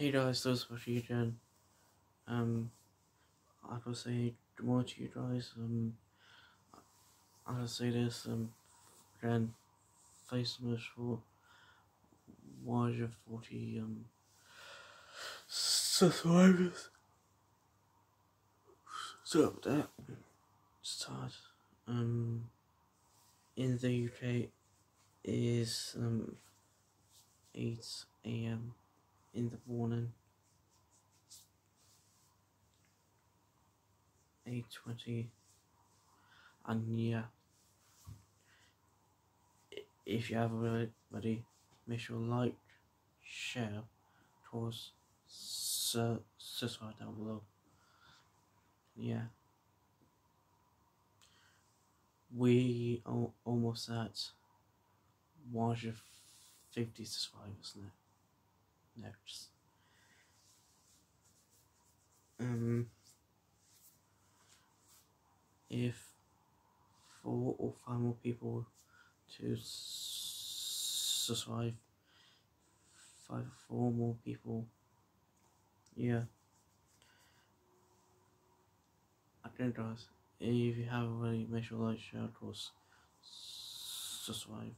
Hey guys, this is you again. Um, I could say morning to you guys. Um, I could say this. Um, again, face much for Warrior Forty. Um, subscribers. So that start. Um, in the UK is um eight a.m in the morning. 8.20 and yeah if you haven't already make sure like share towards subscribe down below. Yeah. We are almost at 150 subscribers now notes. Um, if four or five more people to survive, five or four more people, yeah. I Again guys, if you have already, make sure like, share, of course, subscribe.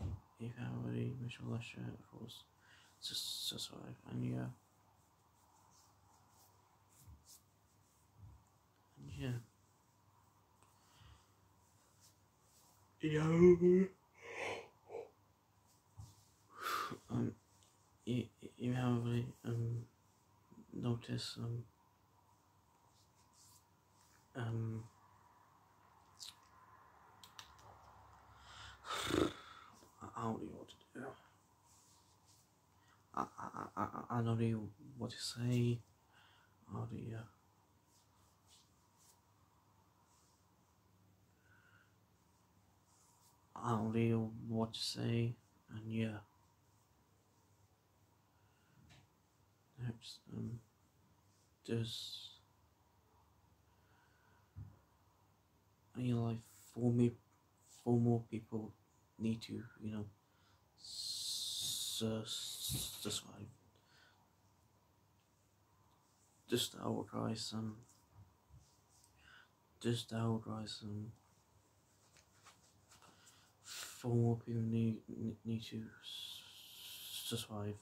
if you have already share of course. Just subscribe and yeah and yeah. Yeah. Um you, you have um noticed um I don't know what to do. I, I, I, I don't know what to say. Do you... I don't know what to say, and yeah. Next, um, there's only like four me, four more people need to, you know, subscribe. Just our guys, just our guys, four more people need need to survive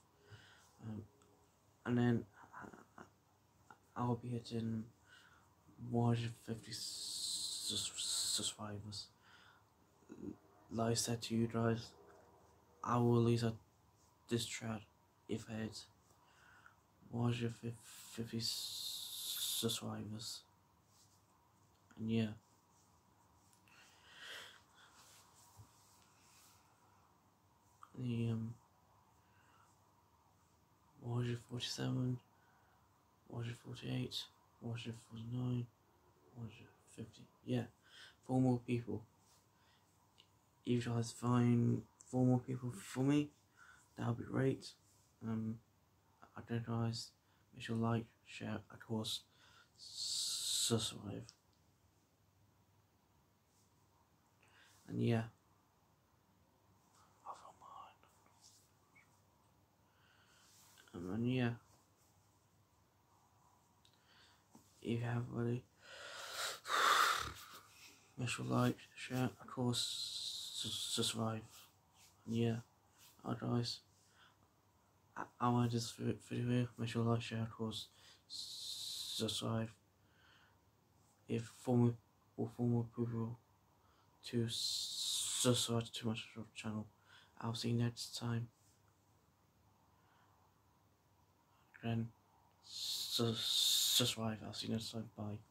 um, and then I'll be hitting 150 subscribers like I said to you guys, I will release a this track if I hit 150 subscribers. And yeah. The um 147, 148, 149, 150. Yeah, four more people you guys find four more people for me, that would be great. Um, again guys, make sure like, share, of course, subscribe. And yeah. Um, and yeah. If you have already, make sure like, share, of course, subscribe. Yeah, otherwise, I, I want this video. Make sure like, share, of course, subscribe. If four more, or four more people to subscribe to my channel, I'll see you next time. Again, subscribe. I'll see you next time. Bye.